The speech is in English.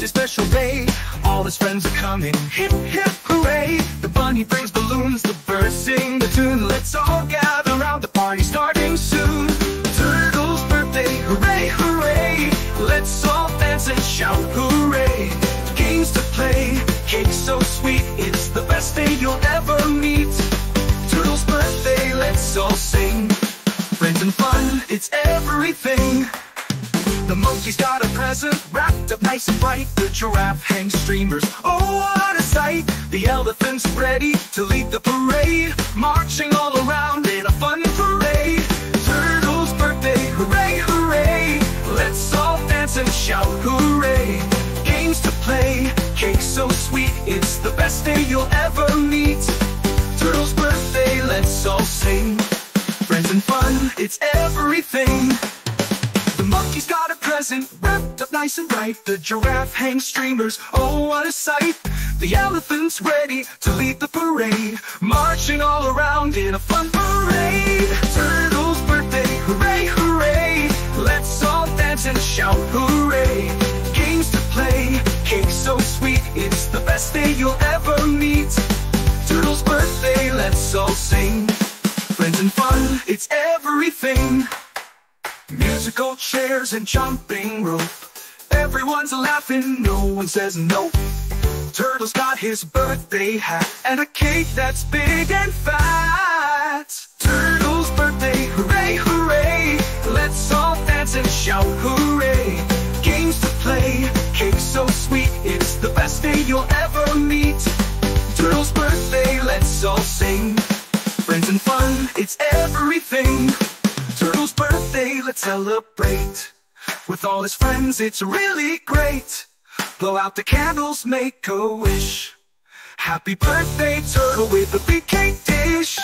his special day. All his friends are coming, hip hip hooray! The bunny brings balloons, the birds sing the tune. Let's all gather round, the party starting soon. Turtle's birthday, hooray, hooray! Let's all dance and shout, hooray! Games to play, cake so sweet, it's the best day you'll ever meet. Turtle's birthday, let's all sing. Friends and fun, it's everything. The monkey's got a present wrapped up nice and bright. The giraffe hangs streamers. Oh, what a sight! The elephant's ready to lead the parade, marching all around in a fun parade. Turtle's birthday, hooray, hooray! Let's all dance and shout, hooray! Games to play, cake so sweet, it's the best day you'll ever meet. Turtle's birthday, let's all sing. Friends and fun, it's everything. Present wrapped up nice and bright. The giraffe hangs streamers. Oh, what a sight! The elephant's ready to lead the parade, marching all around in a fun parade. Turtle's birthday, hooray, hooray! Let's all dance and shout, hooray! Games to play, cake so sweet, it's the best day you'll ever meet. Turtle's birthday, let's all Musical chairs and jumping rope. Everyone's laughing, no one says no. Turtle's got his birthday hat and a cake that's big and fat. Celebrate. With all his friends, it's really great. Blow out the candles, make a wish. Happy birthday, Turtle, with a big cake dish.